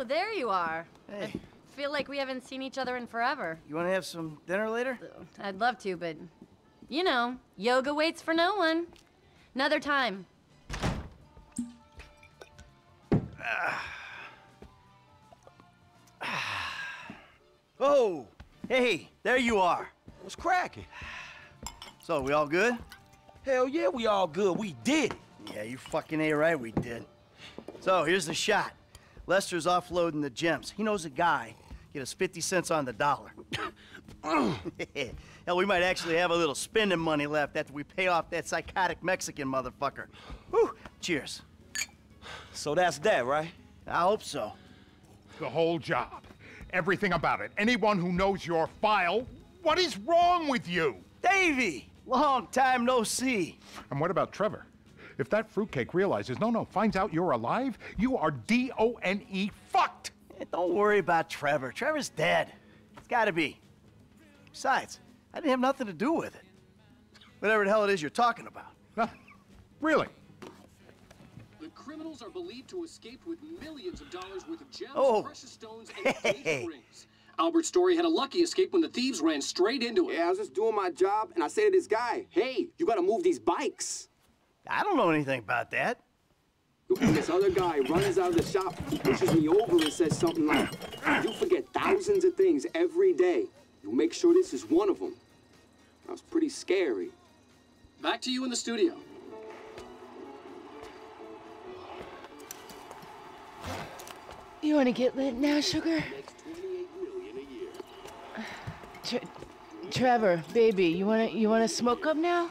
Oh, there you are. Hey, Feel like we haven't seen each other in forever. you want to have some dinner later? Uh, I'd love to, but you know, yoga waits for no one. Another time. Oh, hey, there you are. What's cracking? So, we all good? Hell yeah, we all good. We did it. Yeah, you fucking A right, we did. So, here's the shot. Lester's offloading the gems. He knows a guy. Get us 50 cents on the dollar. Hell, we might actually have a little spending money left after we pay off that psychotic Mexican motherfucker. Whew, cheers. So that's that, right? I hope so. The whole job. Everything about it. Anyone who knows your file, what is wrong with you? Davy! Long time no see. And what about Trevor? If that fruitcake realizes, no, no, finds out you're alive, you are D-O-N-E fucked! Eh, don't worry about Trevor. Trevor's dead. It's gotta be. Besides, I didn't have nothing to do with it. Whatever the hell it is you're talking about. Huh? Really? The criminals are believed to escape with millions of dollars worth of gems, Oh. precious stones, and Hey. rings. Albert Story had a lucky escape when the thieves ran straight into him. Yeah, I was just doing my job, and I say to this guy, hey, you gotta move these bikes. I don't know anything about that. And this other guy runs out of the shop, pushes me over, and says something like, you forget thousands of things every day. You make sure this is one of them. That was pretty scary. Back to you in the studio. You want to get lit now, sugar? Tre- Trevor, baby, you wanna you wanna smoke up now?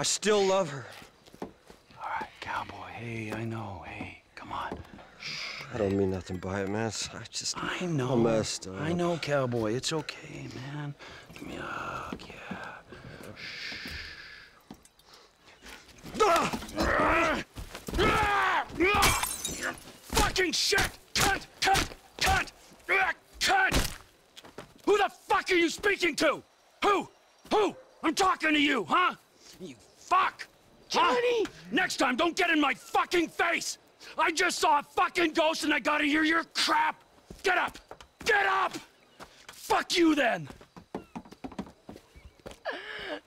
I still love her. all right, cowboy. Hey, I know. Hey, come on. I don't mean nothing by it, man. I just... I know. I'm messed up. I know, cowboy. It's okay, man. Give me a hug, yeah. Shh. Fucking shit! Cut! Cut! Cut! Cut! Who the fuck are you speaking to? Who? Who? I'm talking to you, huh? You fuck! Huh? Johnny! Next time, don't get in my fucking face! I just saw a fucking ghost and I gotta hear your crap! Get up! Get up! Fuck you then!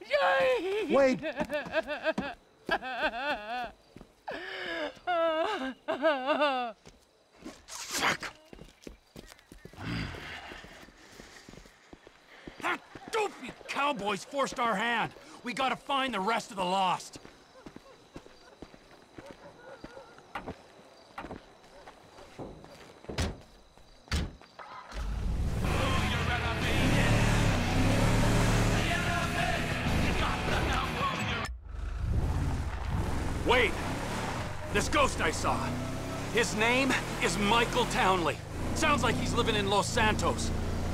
Johnny! Wait. Fuck! That dopey cowboys forced our hand. We gotta find the rest of the lost. Wait! This ghost I saw. His name is Michael Townley. Sounds like he's living in Los Santos.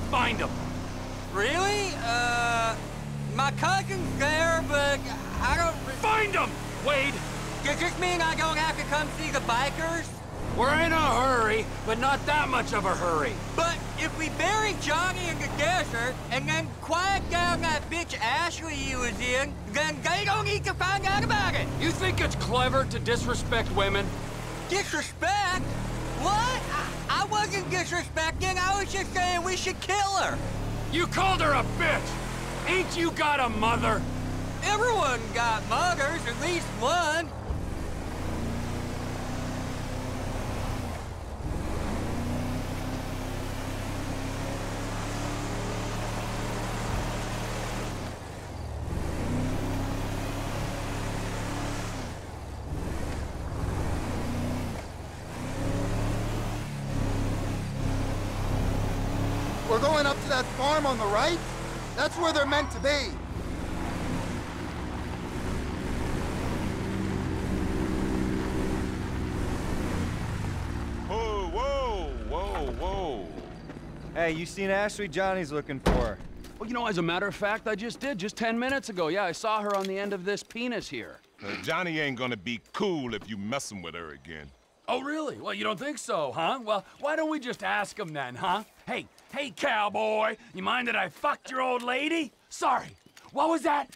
Find him. Really? Uh, my cousin's there, but I don't... Find him! Wade! Does this mean I don't have to come see the bikers? We're in a hurry, but not that much of a hurry. But if we bury Johnny in the desert and then quiet down that bitch Ashley he was in, then they don't need to find out about it. You think it's clever to disrespect women? Disrespect? What? I, I wasn't disrespecting. I was just saying we should kill her. You called her a bitch! Ain't you got a mother? Everyone got muggers, at least one. We're going up to that farm on the right? That's where they're meant to be. Hey, you seen Ashley Johnny's looking for? her. Well, you know, as a matter of fact, I just did, just 10 minutes ago. Yeah, I saw her on the end of this penis here. Now, Johnny ain't gonna be cool if you messing with her again. Oh, really? Well, you don't think so, huh? Well, why don't we just ask him then, huh? Hey, hey, cowboy, you mind that I fucked your old lady? Sorry. What was that?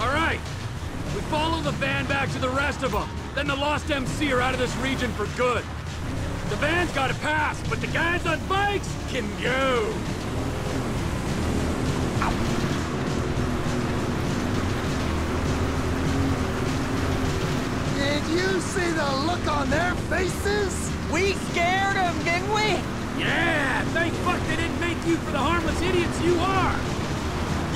All right. We follow the van back to the rest of them. Then the Lost MC are out of this region for good. The van's got to pass, but the guys on bikes can go. Did you see the look on their faces? We scared them, didn't we? Yeah, thank fuck they didn't make you for the harmless idiots you are.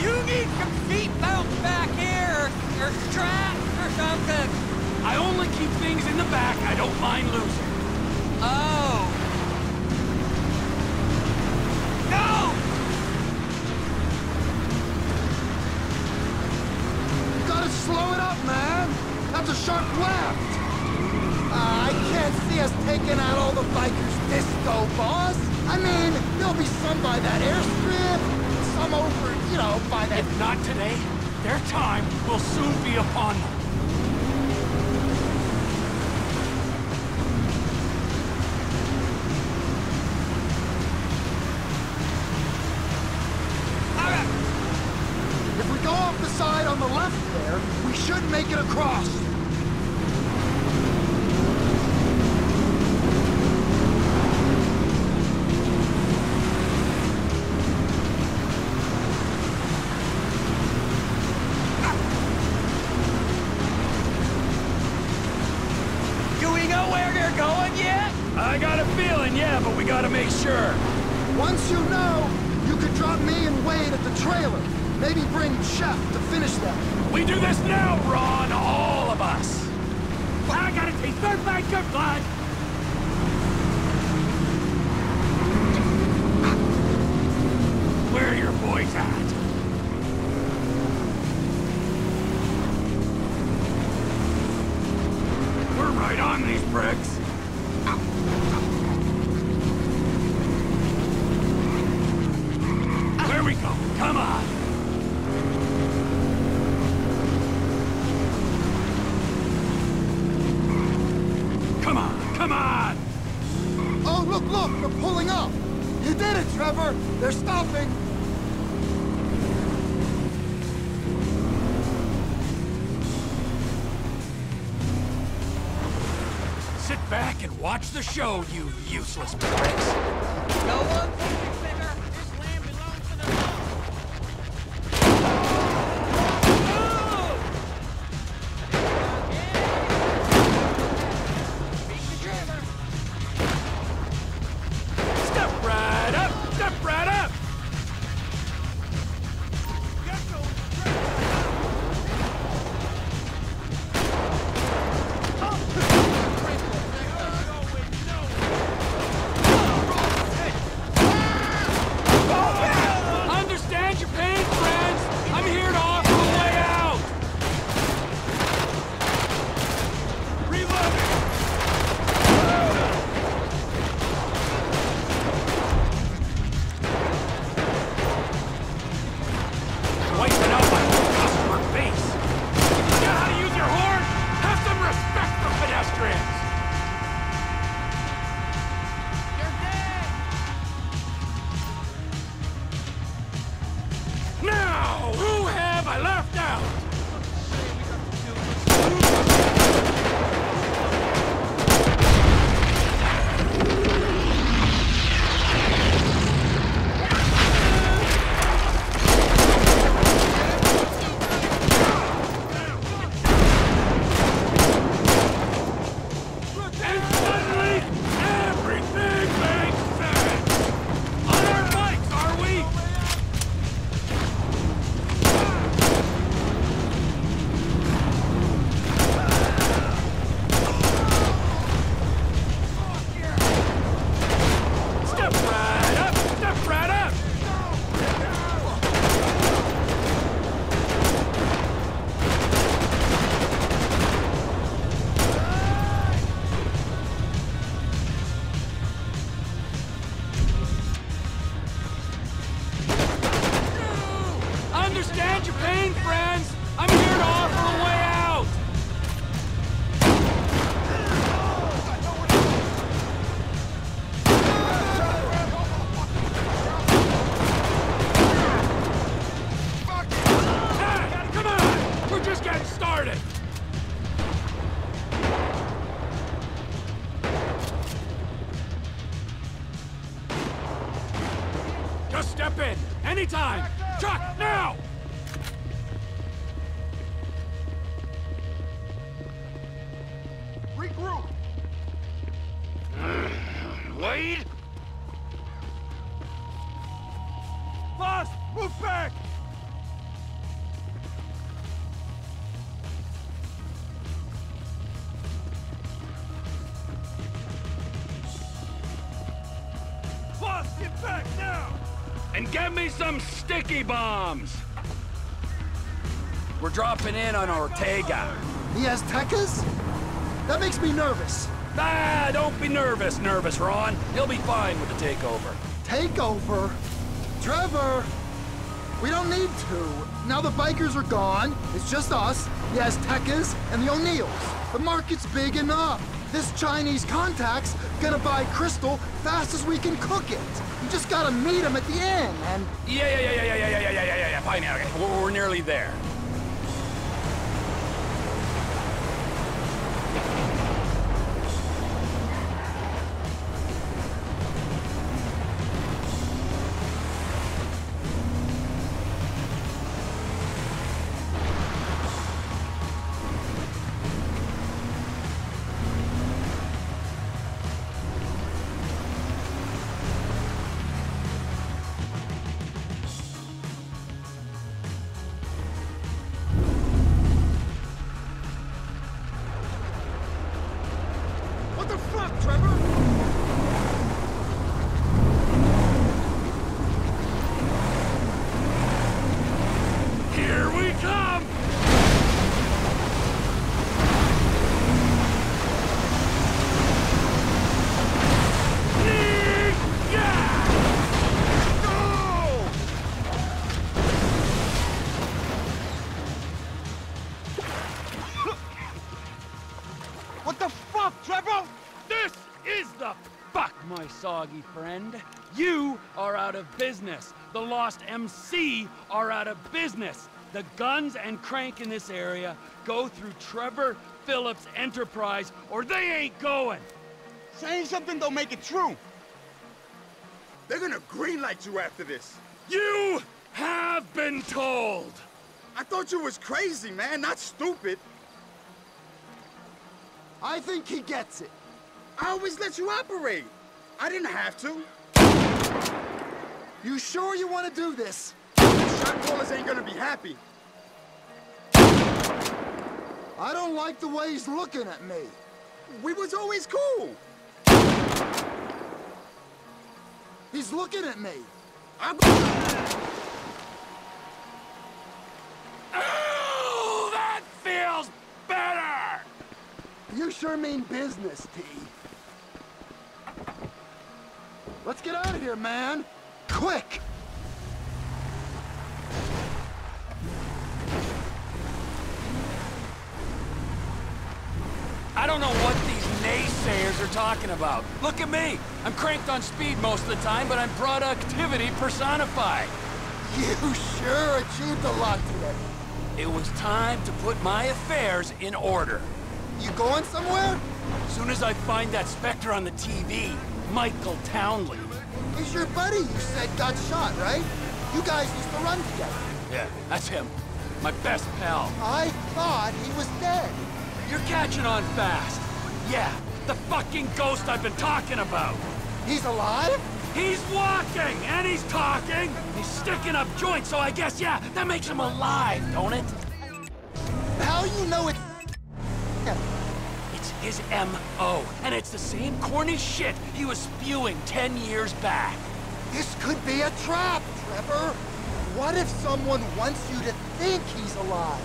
You need some seatbelts back here, or straps or something. I only keep things in the back I don't mind losing. Oh. No! You gotta slow it up, man. That's a sharp left. Uh, I can't see us taking out all the bikers this go, boss. I mean, there'll be some by that airstrip, some over, you know, by that... If not today, their time will soon be upon them. Know where they're going yet? I got a feeling, yeah, but we gotta make sure. Once you know, you could drop me and Wade at the trailer. Maybe bring Chef to finish them. We do this now, Ron, all of us. I gotta taste their biker blood. Where are your boys at? Bricks. Show, you useless pricks. time. And get me some sticky bombs! We're dropping in on Ortega. He has Aztecas? That makes me nervous. Ah, don't be nervous, nervous, Ron. He'll be fine with the takeover. Takeover? Trevor! We don't need to. Now the bikers are gone. It's just us, the Aztecas, and the O'Neills. The market's big enough. This Chinese contact's gonna buy crystal fast as we can cook it. You just gotta meet him at the inn, and... Yeah, yeah, yeah, yeah, yeah, yeah, yeah, yeah, yeah, yeah, fine, yeah, okay. We're, we're nearly there. My soggy friend. You are out of business. The Lost MC are out of business. The guns and crank in this area go through Trevor Phillips Enterprise, or they ain't going. Saying something don't make it true. They're gonna greenlight you after this. You have been told. I thought you was crazy, man, not stupid. I think he gets it. I always let you operate. I didn't have to. You sure you want to do this? Shot callers ain't gonna be happy. I don't like the way he's looking at me. We was always cool. He's looking at me. I'm Oh, that feels better! You sure mean business, T. Let's get out of here, man. Quick! I don't know what these naysayers are talking about. Look at me. I'm cranked on speed most of the time, but I'm productivity personified. You sure achieved a lot today. It was time to put my affairs in order. You going somewhere? As Soon as I find that Spectre on the TV, Michael Townley. He's your buddy you said got shot, right? You guys used to run together. Yeah, that's him. My best pal. I thought he was dead. You're catching on fast. Yeah, the fucking ghost I've been talking about. He's alive? He's walking, and he's talking. He's sticking up joints, so I guess, yeah, that makes him alive, don't it? How you know it's... It's his M.O., and it's the same corny shit he was spewing ten years back. This could be a trap, Trevor. What if someone wants you to think he's alive?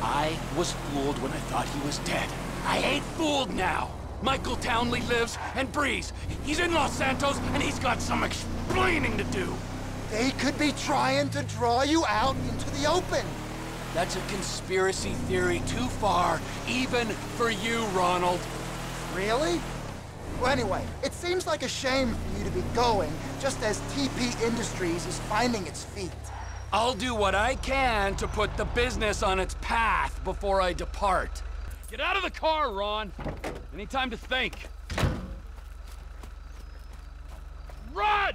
I was fooled when I thought he was dead. I ain't fooled now. Michael Townley lives and breathes. He's in Los Santos, and he's got some explaining to do. They could be trying to draw you out into the open. That's a conspiracy theory too far, even for you, Ronald. Really? Well, anyway, it seems like a shame for you to be going, just as TP Industries is finding its feet. I'll do what I can to put the business on its path before I depart. Get out of the car, Ron. Any time to think. Run!